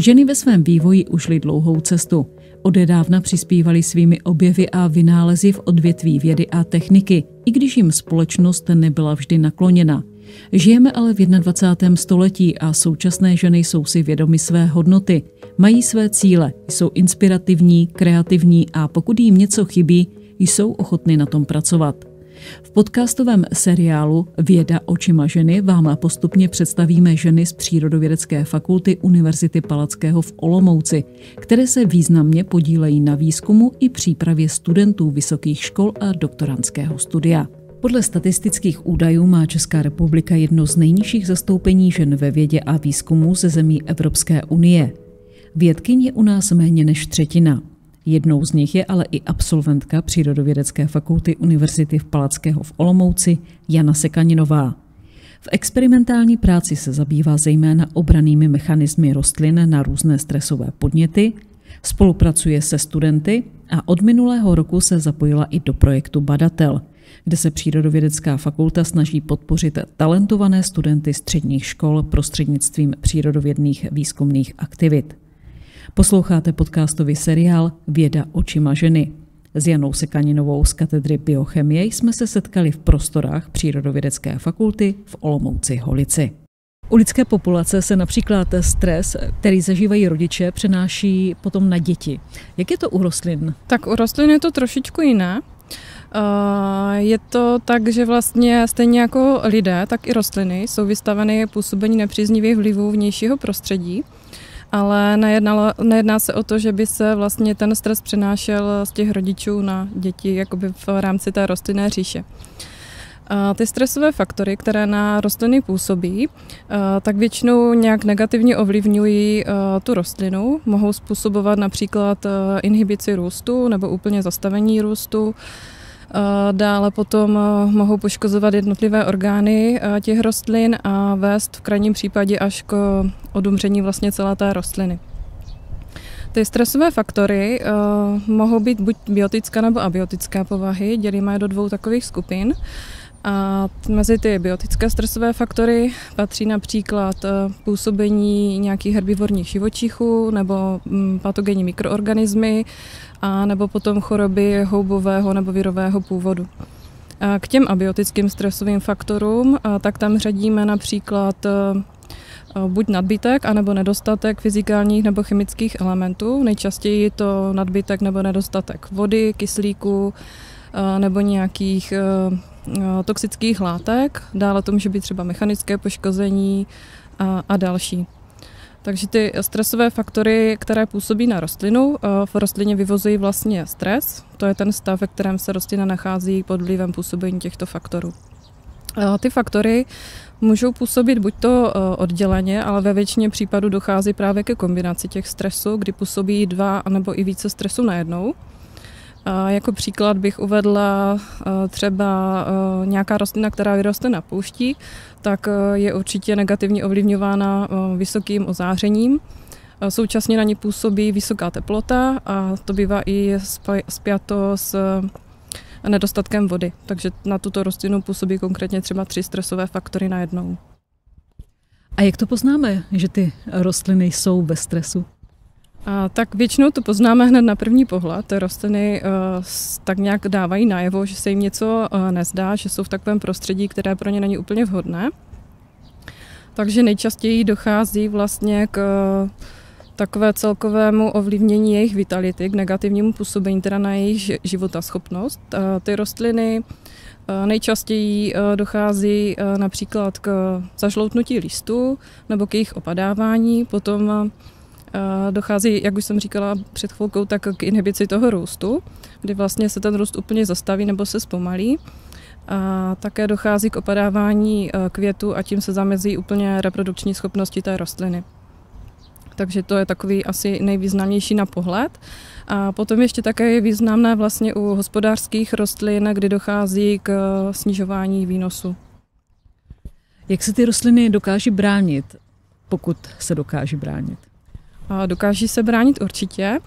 Ženy ve svém vývoji ušly dlouhou cestu. Odedávna přispívali svými objevy a vynálezy v odvětví vědy a techniky, i když jim společnost nebyla vždy nakloněna. Žijeme ale v 21. století a současné ženy jsou si vědomy své hodnoty, mají své cíle, jsou inspirativní, kreativní a pokud jim něco chybí, jsou ochotny na tom pracovat. V podcastovém seriálu Věda očima ženy vám postupně představíme ženy z Přírodovědecké fakulty Univerzity Palackého v Olomouci, které se významně podílejí na výzkumu i přípravě studentů vysokých škol a doktorantského studia. Podle statistických údajů má Česká republika jedno z nejnižších zastoupení žen ve vědě a výzkumu ze zemí Evropské unie. Vědkyň je u nás méně než třetina. Jednou z nich je ale i absolventka Přírodovědecké fakulty Univerzity v Palackého v Olomouci Jana Sekaninová. V experimentální práci se zabývá zejména obranými mechanismy rostlin na různé stresové podněty, spolupracuje se studenty a od minulého roku se zapojila i do projektu Badatel, kde se Přírodovědecká fakulta snaží podpořit talentované studenty středních škol prostřednictvím přírodovědných výzkumných aktivit. Posloucháte podcastový seriál Věda očima ženy. S Janou Sekaninovou z katedry biochemie jsme se setkali v prostorách Přírodovědecké fakulty v Olomouci Holici. U lidské populace se například stres, který zažívají rodiče, přenáší potom na děti. Jak je to u rostlin? Tak u rostlin je to trošičku jiné. Je to tak, že vlastně stejně jako lidé, tak i rostliny jsou vystaveny působení nepříznivých vlivů vnějšího prostředí ale nejednalo, nejedná se o to, že by se vlastně ten stres přenášel z těch rodičů na děti jakoby v rámci té rostlinné říše. Ty stresové faktory, které na rostliny působí, tak většinou nějak negativně ovlivňují tu rostlinu. Mohou způsobovat například inhibici růstu nebo úplně zastavení růstu, Dále potom eh, mohou poškozovat jednotlivé orgány eh, těch rostlin a vést v krajním případě až k odumření vlastně celé té rostliny. Ty stresové faktory uh, mohou být buď biotické nebo abiotické povahy, dělíme je do dvou takových skupin. A mezi ty biotické stresové faktory patří například působení nějakých herbivorních živočichů nebo mm, patogenní mikroorganismy, a nebo potom choroby houbového nebo virového původu. A k těm abiotickým stresovým faktorům, tak tam řadíme například e, buď nadbytek, anebo nedostatek fyzikálních nebo chemických elementů. Nejčastěji je to nadbytek nebo nedostatek vody, kyslíku e, nebo nějakých toxických látek. Dále to může být třeba mechanické poškození a, a další. Takže ty stresové faktory, které působí na rostlinu, eh, v rostlině vyvozují vlastně stres. To je ten stav, ve kterém se rostlina nachází pod vlivem působení těchto faktorů. Eh, ty faktory můžou působit buď to eh, odděleně, ale ve většině případů dochází právě ke kombinaci těch stresů, kdy působí dva nebo i více stresů najednou. Jako příklad bych uvedla třeba nějaká rostlina, která vyroste na poušti, tak je určitě negativně ovlivňována vysokým ozářením. Současně na ní působí vysoká teplota a to bývá i spjato s nedostatkem vody. Takže na tuto rostlinu působí konkrétně třeba tři stresové faktory najednou. A jak to poznáme, že ty rostliny jsou ve stresu? A tak většinou to poznáme hned na první pohled. Rostliny uh, tak nějak dávají najevo, že se jim něco uh, nezdá, že jsou v takovém prostředí, které pro ně není úplně vhodné. Takže nejčastěji dochází vlastně k uh, takové celkovému ovlivnění jejich vitality, k negativnímu působení teda na jejich životaschopnost. Uh, ty rostliny uh, nejčastěji uh, dochází například k zažloutnutí listů nebo k jejich opadávání, potom dochází, jak už jsem říkala před chvilkou, tak k inhibici toho růstu, kdy vlastně se ten růst úplně zastaví nebo se zpomalí. A také dochází k opadávání e, květu a tím se zamezí úplně reprodukční schopnosti té rostliny. Takže to je takový asi nejvýznamnější na pohled. A potom ještě také je významné vlastně u hospodářských rostlin, kdy dochází k snižování výnosu. Jak se ty rostliny dokáží bránit, pokud se dokáží bránit? Dokáží se bránit určitě.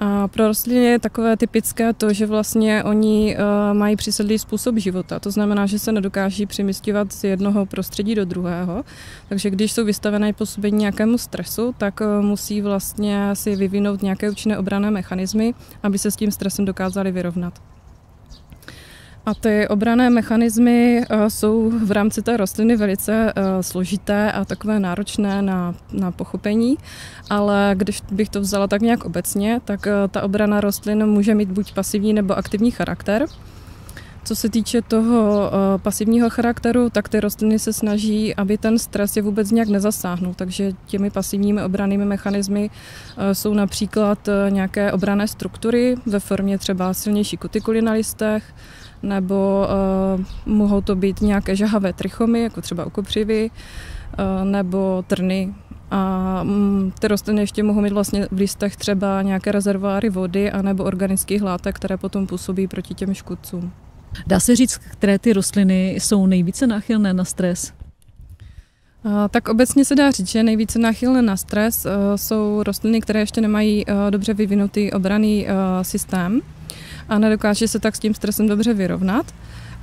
A pro rostliny je takové typické to, že vlastně oni uh, mají přisedlý způsob života. To znamená, že se nedokáží přemysťovat z jednoho prostředí do druhého. Takže když jsou vystavené působení nějakému stresu, tak uh, musí vlastně si vyvinout nějaké účinné obrané mechanismy, aby se s tím stresem dokázali vyrovnat. A ty obrané mechanismy uh, jsou v rámci té rostliny velice uh, složité a takové náročné na, na pochopení, ale když bych to vzala tak nějak obecně, tak uh, ta obrana rostlin může mít buď pasivní nebo aktivní charakter. Co se týče toho pasivního charakteru, tak ty rostliny se snaží, aby ten stres je vůbec nějak nezasáhnul. Takže těmi pasivními obranými mechanismy jsou například nějaké obrané struktury ve formě třeba silnější kutikuly na listech, nebo uh, mohou to být nějaké žahavé trichomy, jako třeba ukopřivy, uh, nebo trny. A um, ty rostliny ještě mohou mít vlastně v listech třeba nějaké rezervoáry vody anebo organických látek, které potom působí proti těm škůdcům. Dá se říct, které ty rostliny jsou nejvíce náchylné na stres? Tak obecně se dá říct, že nejvíce náchylné na stres jsou rostliny, které ještě nemají dobře vyvinutý obraný systém a nedokáže se tak s tím stresem dobře vyrovnat.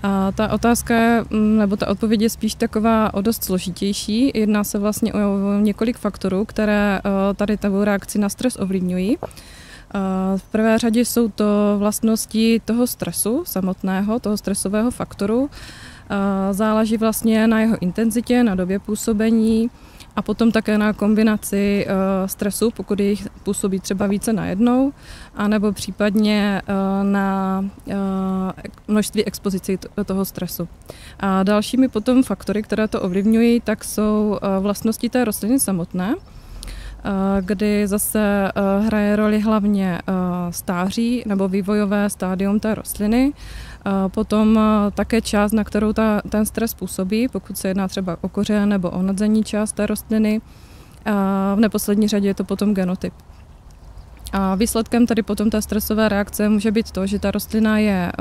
A ta otázka, mm, nebo ta odpověď je spíš taková o dost složitější. Jedná se vlastně o několik faktorů, které eh, tady takovou reakci na stres ovlivňují. V prvé řadě jsou to vlastnosti toho stresu samotného, toho stresového faktoru. Záleží vlastně na jeho intenzitě, na době působení, a potom také na kombinaci uh, stresu, pokud jich působí třeba více najednou, anebo případně uh, na uh, množství expozicí toho stresu. A dalšími potom faktory, které to ovlivňují, tak jsou vlastnosti té rostliny samotné, kdy zase hraje roli hlavně stáří nebo vývojové stádium té rostliny, Potom také část, na kterou ta, ten stres působí, pokud se jedná třeba o kořen nebo o nadzení část té rostliny. A v neposlední řadě je to potom genotyp. A výsledkem tady potom té stresové reakce může být to, že ta rostlina je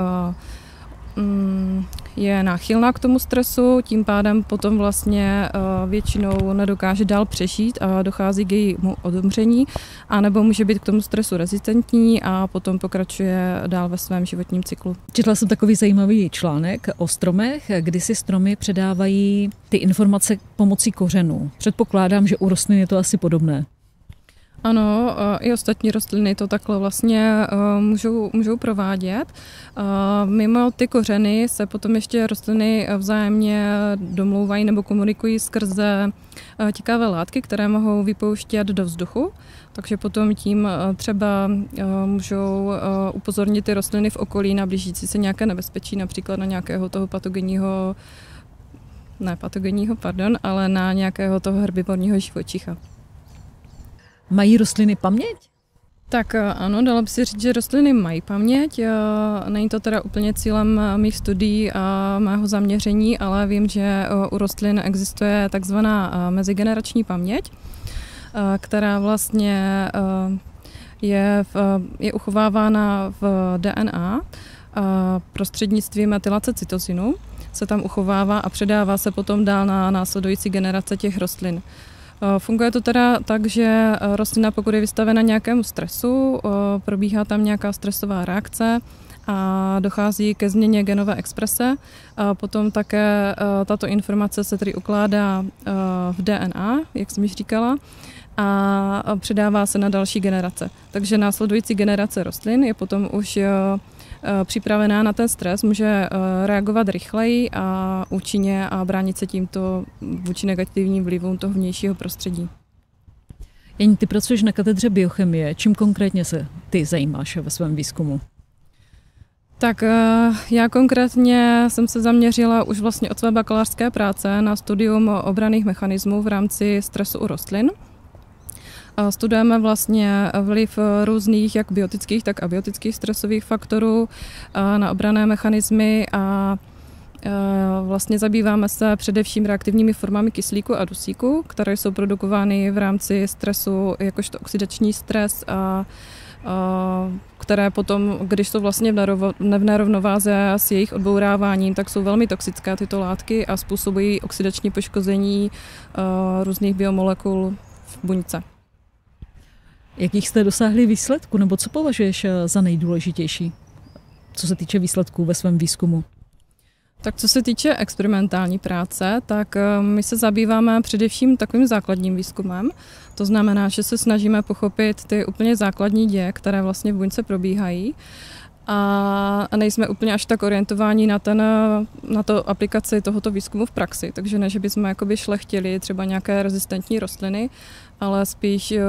je náchylná k tomu stresu, tím pádem potom vlastně eh, většinou nedokáže dál přežít a dochází k jejímu odumření, anebo může být k tomu stresu rezistentní a potom pokračuje dál ve svém životním cyklu. Četla jsem takový zajímavý článek o stromech, kdy si stromy předávají ty informace pomocí kořenů. Předpokládám, že u rostlin je to asi podobné. Ano, i ostatní rostliny to takhle vlastně můžou, můžou provádět. Mimo ty kořeny se potom ještě rostliny vzájemně domlouvají nebo komunikují skrze těkavé látky, které mohou vypouštět do vzduchu. Takže potom tím třeba můžou upozornit ty rostliny v okolí na blížící se nějaké nebezpečí, například na nějakého toho patogenního ne patogenního, pardon, ale na nějakého toho herbivorního živočicha. Mají rostliny paměť? Tak eh, ano, dalo by se říct, že rostliny mají paměť. Eh, není to teda úplně cílem eh, mých studií a mého zaměření, ale vím, že u rostlin existuje takzvaná mezigenerační paměť, která vlastně je, v, je uchovávána v DNA prostřednictvím metylace cytosinu se tam uchovává a předává se potom dál na následující generace těch rostlin. Eh, funguje to teda tak, že eh, rostlina, pokud je vystavena nějakému stresu, eh, probíhá tam nějaká stresová reakce, a dochází ke změně genové exprese. A potom také tato informace se tedy ukládá v DNA, jak jsem již říkala, a předává se na další generace. Takže následující generace rostlin je potom už Eh, připravená na ten stres, může eh, reagovat rychleji a účinně a bránit se tímto vůči negativním vlivům toho vnějšího prostředí. Jení, ty pracuješ na katedře biochemie. Čím konkrétně se ty zajímáš ve svém výzkumu? Tak eh, já konkrétně jsem se zaměřila už vlastně od své bakalářské práce na studium obraných mechanismů v rámci stresu u rostlin. Studujeme vlastně vliv různých jak biotických, tak abiotických stresových faktorů na obrané mechanismy a Vlastně zabýváme se především reaktivními formami kyslíku a dusíku, které jsou produkovány v rámci stresu, jakožto oxidační stres a které potom, když jsou vlastně v nerovnováze s jejich odbouráváním, tak jsou velmi toxické tyto látky a způsobují oxidační poškození různých biomolekul v buňce. Jakých jste dosáhli výsledku, nebo co považuješ za nejdůležitější, co se týče výsledků ve svém výzkumu? Tak co se týče experimentální práce, tak eh, my se zabýváme především takovým základním výzkumem. To znamená, že se snažíme pochopit ty úplně základní děje, které vlastně v buňce probíhají a nejsme úplně až tak orientováni na, ten, na to aplikaci tohoto výzkumu v praxi. Takže ne, že bychom jakoby šlechtili třeba nějaké rezistentní rostliny, ale spíš eh,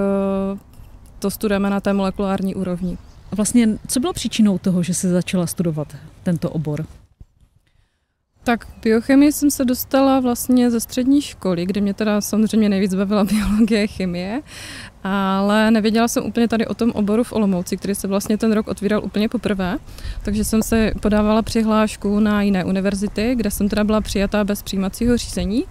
to studujeme na té molekulární úrovni. Vlastně, co bylo příčinou toho, že se začala studovat tento obor? Tak biochemii jsem se dostala vlastně ze střední školy, kde mě teda samozřejmě nejvíc bavila biologie, chemie, ale nevěděla jsem úplně tady o tom oboru v Olomouci, který se vlastně ten rok otvíral úplně poprvé, takže jsem se podávala přihlášku na jiné univerzity, kde jsem teda byla přijatá bez přijímacího řízení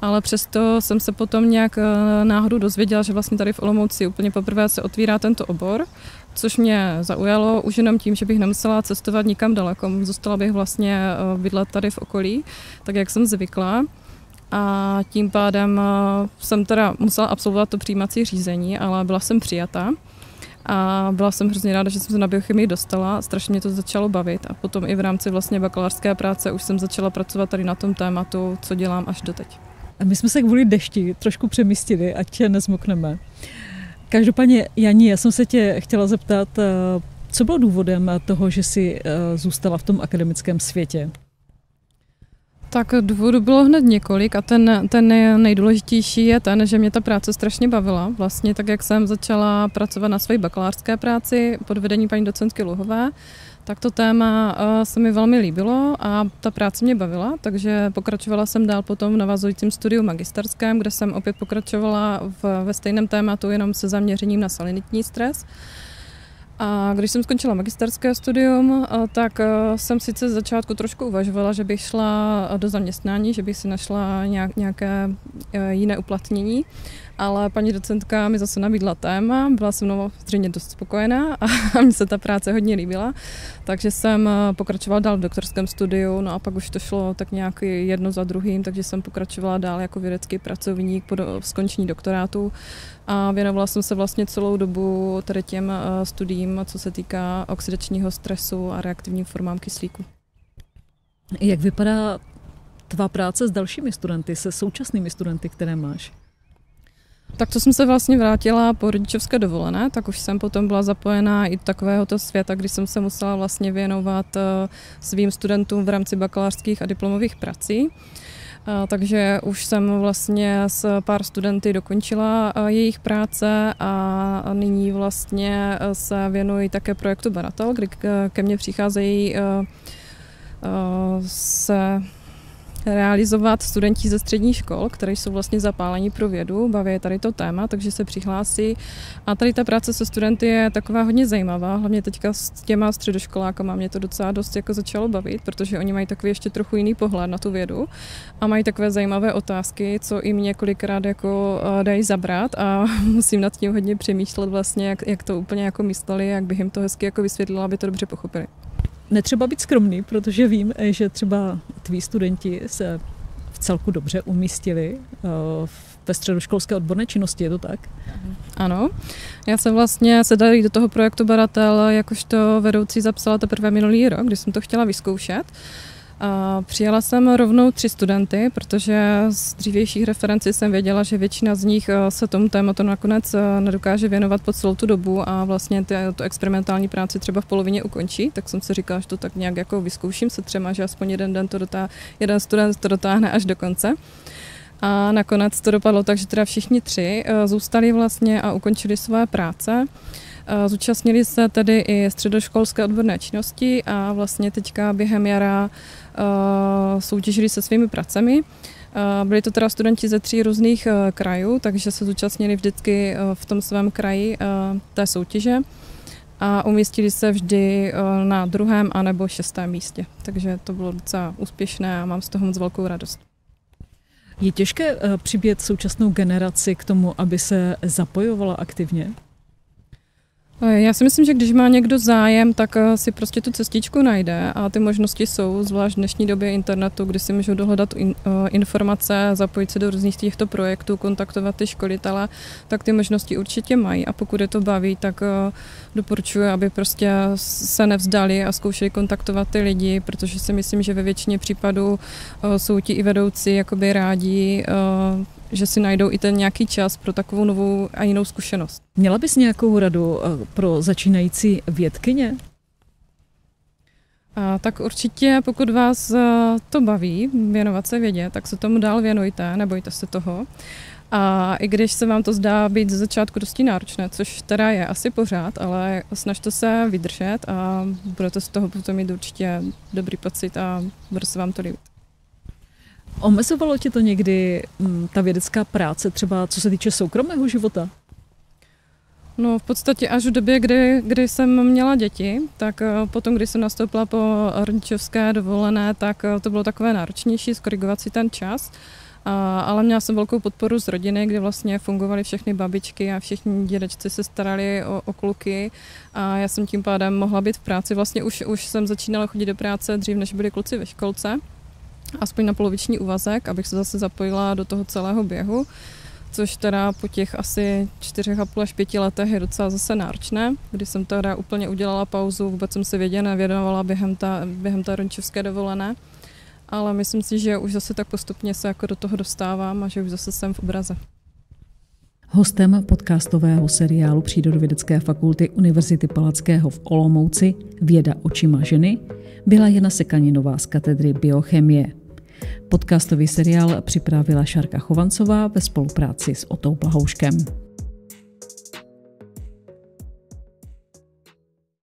ale přesto jsem se potom nějak eh, náhodou dozvěděla, že vlastně tady v Olomouci úplně poprvé se otvírá tento obor což mě zaujalo už jenom tím, že bych nemusela cestovat nikam daleko. Zůstala bych vlastně eh, bydlet tady v okolí, tak jak jsem zvykla. A tím pádem eh, jsem teda musela absolvovat to přijímací řízení, ale byla jsem přijata. A byla jsem hrozně ráda, že jsem se na biochemii dostala, strašně mě to začalo bavit a potom i v rámci vlastně bakalářské práce už jsem začala pracovat tady na tom tématu, co dělám až doteď. A my jsme se kvůli dešti trošku přemístili, ať nezmokneme. Každopádně, Janí, já jsem se tě chtěla zeptat, eh, co bylo důvodem toho, že jsi eh, zůstala v tom akademickém světě? Tak důvodů bylo hned několik a ten, ten nejdůležitější je ten, že mě ta práce strašně bavila. Vlastně tak, jak jsem začala pracovat na své bakalářské práci pod vedením paní docentky Luhové, tak to téma eh, se mi velmi líbilo a ta práce mě bavila, takže pokračovala jsem dál potom v navazujícím studiu magisterském, kde jsem opět pokračovala v, ve stejném tématu, jenom se zaměřením na salinitní stres. A když jsem skončila magisterské studium, eh, tak eh, jsem sice z začátku trošku uvažovala, že bych šla do zaměstnání, že bych si našla nějak, nějaké jiné uplatnění, ale paní docentka mi zase nabídla téma, byla se mnou zřejmě dost spokojená a mně se ta práce hodně líbila, takže jsem eh, pokračovala dál v doktorském studiu, no a pak už to šlo tak nějak jedno za druhým, takže jsem pokračovala dál jako vědecký pracovník po skončení doktorátu a věnovala jsem se vlastně celou dobu tady těm eh, studiím, co se týká oxidačního stresu a reaktivním formám kyslíku. Jak vypadá tvá práce s dalšími studenty, se současnými studenty, které máš? Tak to jsem se vlastně vrátila po rodičovské dovolené, tak už jsem potom byla zapojená i do takovéhoto světa, kdy jsem se musela vlastně věnovat eh, svým studentům v rámci bakalářských a diplomových prací. Takže už jsem vlastně s pár studenty dokončila jejich práce a nyní vlastně se věnuji také projektu Baratel, kdy ke mně přicházejí se realizovat studenti ze středních škol, které jsou vlastně zapálení pro vědu, baví je tady to téma, takže se přihlásí. A tady ta práce se studenty je taková hodně zajímavá, hlavně teďka s těma středoškolákama. Mě to docela dost jako začalo bavit, protože oni mají takový ještě trochu jiný pohled na tu vědu a mají takové zajímavé otázky, co jim několikrát jako eh, dají zabrat. A musím nad tím hodně přemýšlet vlastně, jak, jak to úplně jako mysleli, jak bych jim to hezky jako vysvětlila, aby to dobře pochopili netřeba být skromný, protože vím, že třeba tví studenti se v celku dobře umístili eh, ve středoškolské odborné činnosti, je to tak? Ano. Já jsem vlastně se tady do toho projektu Baratel jakožto vedoucí zapsala teprve minulý rok, kdy jsem to chtěla vyzkoušet. A přijala jsem rovnou tři studenty, protože z dřívějších referencí jsem věděla, že většina z nich eh, se tomu tématu nakonec eh, nedokáže věnovat po celou tu dobu a vlastně tu experimentální práci třeba v polovině ukončí, tak jsem si říkala, že to tak nějak jako vyzkouším se třema, že aspoň jeden den to dotá, jeden student to dotáhne až do konce. A nakonec to dopadlo tak, že teda všichni tři eh, zůstali vlastně a ukončili své práce. Zúčastnili se tedy i středoškolské odborné činnosti a vlastně teďka během jara soutěžili se svými pracemi. Byli to teda studenti ze tří různých krajů, takže se zúčastnili vždycky v tom svém kraji té soutěže a umístili se vždy na druhém anebo šestém místě. Takže to bylo docela úspěšné a mám z toho moc velkou radost. Je těžké přibět současnou generaci k tomu, aby se zapojovala aktivně? Eh, já si myslím, že když má někdo zájem, tak eh, si prostě tu cestičku najde a ty možnosti jsou, zvlášť v dnešní době internetu, kdy si můžou dohledat uh, informace, zapojit se do různých těchto projektů, kontaktovat ty školitele, tak ty možnosti určitě mají. A pokud je to baví, tak doporučuji, aby prostě se nevzdali a zkoušeli kontaktovat ty lidi, protože si myslím, že ve většině případů jsou ti i vedoucí jakoby rádi že si najdou i ten nějaký čas pro takovou novou a jinou zkušenost. Měla bys nějakou radu eh, pro začínající vědkyně? A tak určitě, pokud vás eh, to baví, věnovat se vědě, tak se tomu dál věnujte, nebojte se toho. A i když se vám to zdá být ze začátku dosti náročné, což teda je asi pořád, ale snažte se vydržet a budete z toho potom mít určitě dobrý pocit a bude se vám to líbit. Omezovalo tě to někdy, mm, ta vědecká práce, třeba co se týče soukromého života? No v podstatě až v době, kdy, kdy jsem měla děti, tak eh, potom, když jsem nastoupila po rodičovské dovolené, tak eh, to bylo takové náročnější, skorigovat si ten čas. A, ale měla jsem velkou podporu z rodiny, kde vlastně fungovaly všechny babičky a všichni dědečci se starali o, o kluky a já jsem tím pádem mohla být v práci. Vlastně už, už jsem začínala chodit do práce dřív, než byli kluci ve školce aspoň na poloviční úvazek, abych se zase zapojila do toho celého běhu, což teda po těch asi čtyřech a půl až pěti letech je docela zase náročné, kdy jsem teda úplně udělala pauzu, vůbec jsem se vědě nevědovala během, ta, během té rodičovské dovolené, ale myslím si, že už zase tak postupně se jako do toho dostávám a že už zase jsem v obraze. Hostem podcastového seriálu Přírodovědecké fakulty Univerzity Palackého v Olomouci Věda očima ženy byla Jana Sekaninová z katedry biochemie. Podcastový seriál připravila Šarka Chovancová ve spolupráci s Otou Plahouškem.